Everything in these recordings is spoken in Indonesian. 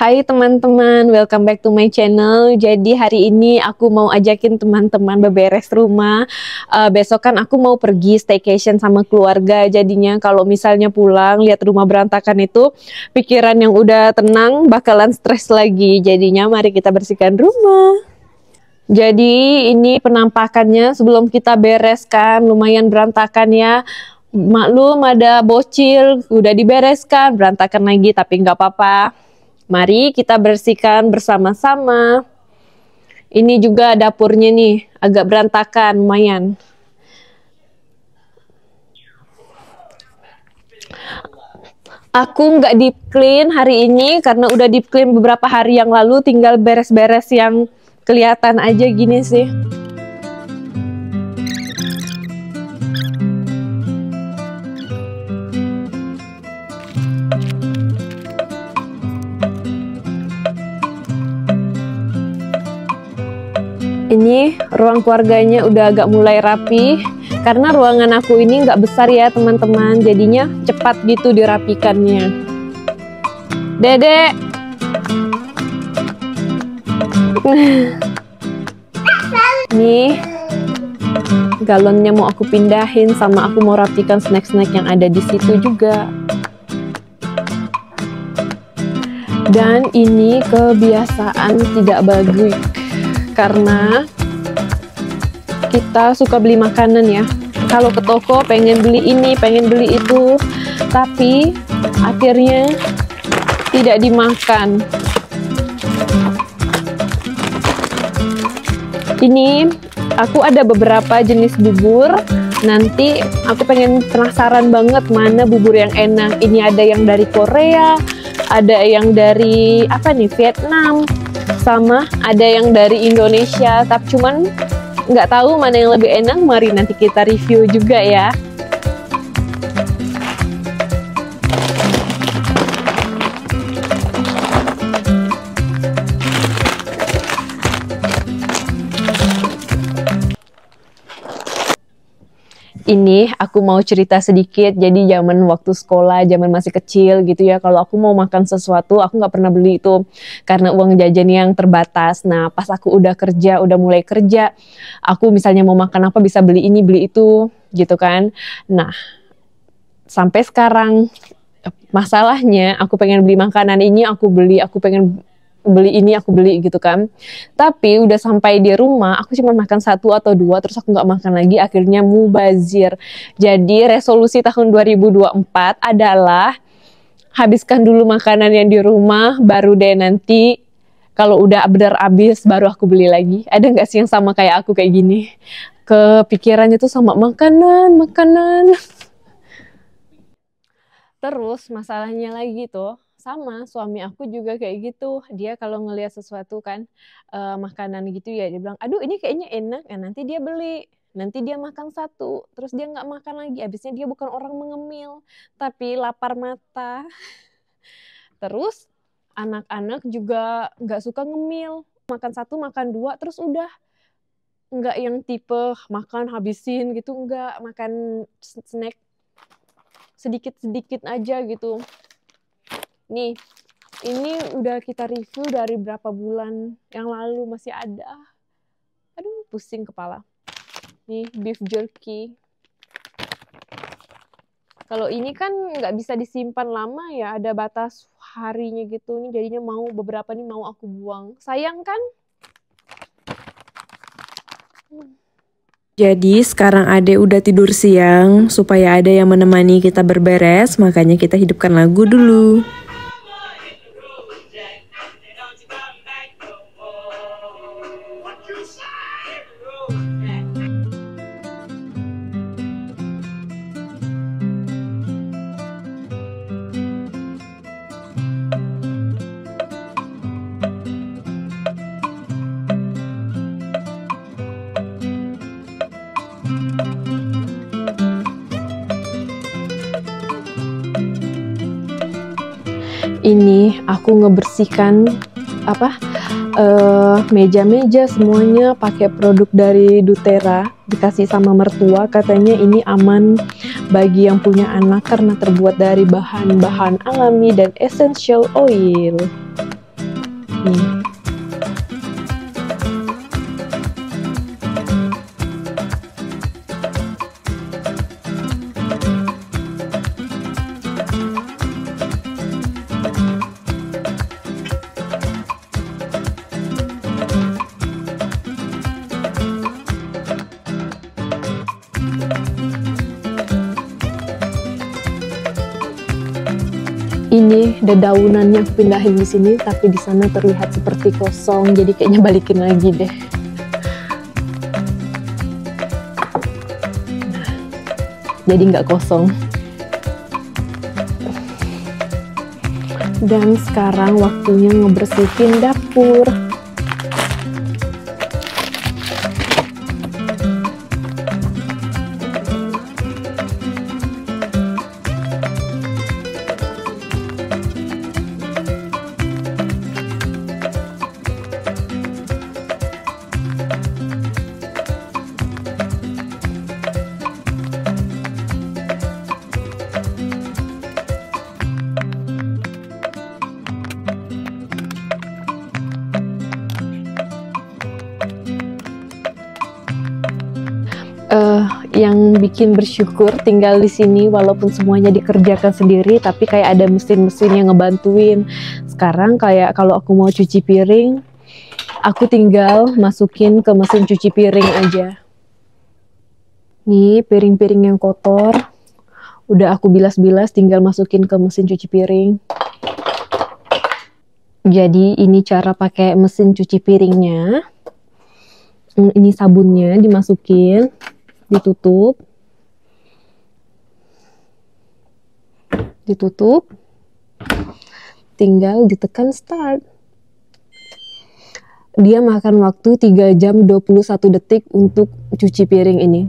Hai teman-teman, welcome back to my channel. Jadi hari ini aku mau ajakin teman-teman beberes rumah. Uh, besok kan aku mau pergi staycation sama keluarga. Jadinya kalau misalnya pulang lihat rumah berantakan itu, pikiran yang udah tenang bakalan stres lagi. Jadinya mari kita bersihkan rumah. Jadi ini penampakannya sebelum kita bereskan lumayan berantakan ya maklum ada bocil udah dibereskan berantakan lagi tapi nggak apa-apa Mari kita bersihkan bersama-sama. Ini juga dapurnya nih, agak berantakan, lumayan. Aku nggak deep clean hari ini karena udah deep clean beberapa hari yang lalu, tinggal beres-beres yang kelihatan aja gini sih. Ruang keluarganya udah agak mulai rapi. Karena ruangan aku ini nggak besar ya teman-teman. Jadinya cepat gitu dirapikannya. Dedek! Nih galonnya mau aku pindahin sama aku mau rapikan snack-snack yang ada di situ juga. Dan ini kebiasaan tidak bagus karena kita suka beli makanan ya. Kalau ke toko pengen beli ini pengen beli itu. Tapi akhirnya tidak dimakan. Ini aku ada beberapa jenis bubur. Nanti aku pengen penasaran banget mana bubur yang enak. Ini ada yang dari Korea ada yang dari apa nih Vietnam sama ada yang dari Indonesia. Tapi cuman nggak tahu mana yang lebih enak mari nanti kita review juga ya ini aku mau cerita sedikit. Jadi zaman waktu sekolah, zaman masih kecil gitu ya. Kalau aku mau makan sesuatu, aku nggak pernah beli itu karena uang jajan yang terbatas. Nah, pas aku udah kerja, udah mulai kerja, aku misalnya mau makan apa bisa beli ini, beli itu, gitu kan. Nah, sampai sekarang masalahnya aku pengen beli makanan ini, aku beli, aku pengen beli ini aku beli gitu kan. Tapi udah sampai di rumah aku cuma makan satu atau dua terus aku nggak makan lagi. Akhirnya mubazir. Jadi resolusi tahun 2024 adalah habiskan dulu makanan yang di rumah baru deh nanti kalau udah benar habis baru aku beli lagi. Ada nggak sih yang sama kayak aku kayak gini? Kepikirannya tuh sama makanan makanan. Terus masalahnya lagi tuh sama suami aku juga kayak gitu. Dia kalau ngelihat sesuatu kan uh, makanan gitu ya dia bilang aduh ini kayaknya enak ya nanti dia beli. Nanti dia makan satu terus dia nggak makan lagi. Abisnya dia bukan orang mengemil tapi lapar mata. Terus anak-anak juga nggak suka ngemil. Makan satu makan dua terus udah. Nggak yang tipe makan habisin gitu nggak. Makan snack sedikit-sedikit aja gitu Nih, ini udah kita review dari berapa bulan yang lalu masih ada. Aduh, pusing kepala. Nih, beef jerky. Kalau ini kan nggak bisa disimpan lama ya, ada batas harinya gitu. Ini jadinya mau beberapa nih mau aku buang. Sayang kan? Jadi sekarang Ade udah tidur siang supaya ada yang menemani kita berberes, makanya kita hidupkan lagu dulu. Ini aku ngebersihkan apa uh, meja-meja semuanya pakai produk dari Dutera dikasih sama mertua katanya ini aman bagi yang punya anak karena terbuat dari bahan-bahan alami dan essential oil Nih. Ini dedaunannya aku pindahin di sini tapi di sana terlihat seperti kosong jadi kayaknya balikin lagi deh. Jadi nggak kosong. Dan sekarang waktunya ngebersihin dapur bikin bersyukur tinggal di sini walaupun semuanya dikerjakan sendiri tapi kayak ada mesin-mesin yang ngebantuin. Sekarang kayak kalau aku mau cuci piring aku tinggal masukin ke mesin cuci piring aja. Nih piring-piring yang kotor udah aku bilas-bilas tinggal masukin ke mesin cuci piring. Jadi ini cara pakai mesin cuci piringnya. Hmm, ini sabunnya dimasukin ditutup. Ditutup. Tinggal ditekan start. Dia makan waktu 3 jam 21 detik untuk cuci piring ini.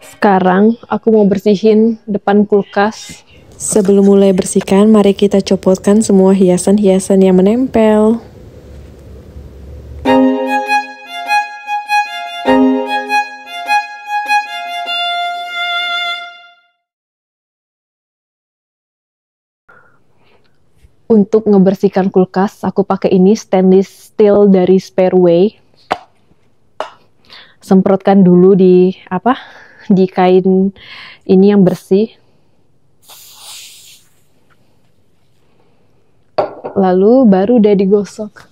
Sekarang aku mau bersihin depan kulkas. Sebelum mulai bersihkan, mari kita copotkan semua hiasan-hiasan yang menempel. Untuk ngebersihkan kulkas aku pakai ini stainless steel dari Spareway semprotkan dulu di apa di kain ini yang bersih. Lalu baru udah digosok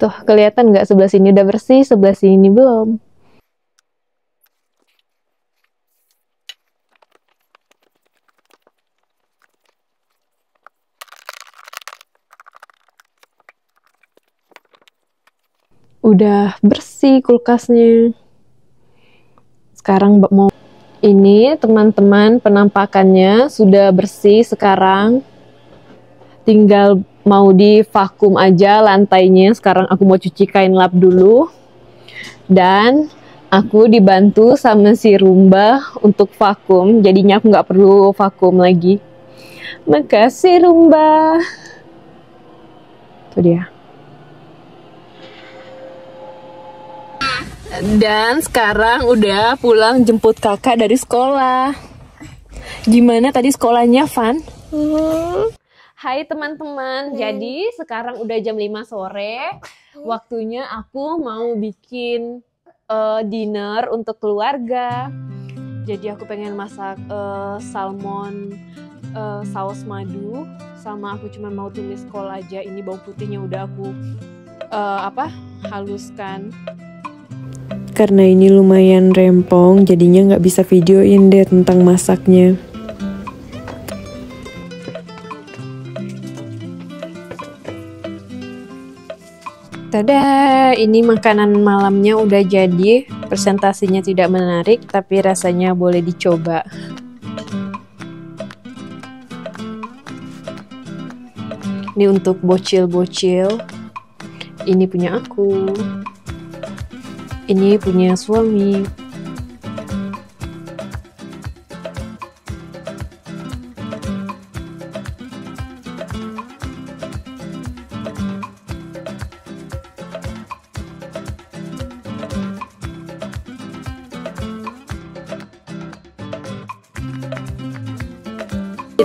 Tuh, kelihatan nggak sebelah sini udah bersih, sebelah sini belum. Udah bersih kulkasnya. Sekarang mau ini teman-teman penampakannya sudah bersih sekarang. Tinggal mau di vakum aja lantainya. Sekarang aku mau cuci kain lap dulu. Dan aku dibantu sama si Rumba untuk vakum. Jadinya aku nggak perlu vakum lagi. Makasih Rumba. Itu dia. Dan sekarang udah pulang jemput kakak dari sekolah. Gimana tadi sekolahnya Van? Hmm. Hai teman-teman, hmm. jadi sekarang udah jam 5 sore, hmm. waktunya aku mau bikin uh, dinner untuk keluarga. Jadi aku pengen masak uh, salmon uh, saus madu, sama aku cuma mau tulis kol aja. Ini bawang putihnya udah aku uh, apa haluskan. Karena ini lumayan rempong, jadinya nggak bisa videoin deh tentang masaknya. Tada, ini makanan malamnya udah jadi. Presentasinya tidak menarik, tapi rasanya boleh dicoba. Ini untuk bocil-bocil. Ini punya aku. Ini punya suami.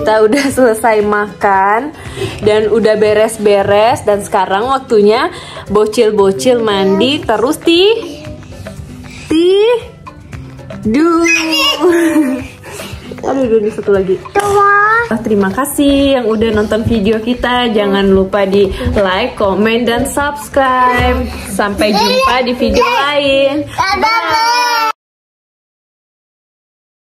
Kita udah selesai makan dan udah beres-beres dan sekarang waktunya bocil-bocil mandi terus ti ti duh aduh aduh satu lagi Terima kasih yang udah nonton video kita. Jangan lupa di like, comment, dan subscribe. Sampai jumpa di video lain. Bye.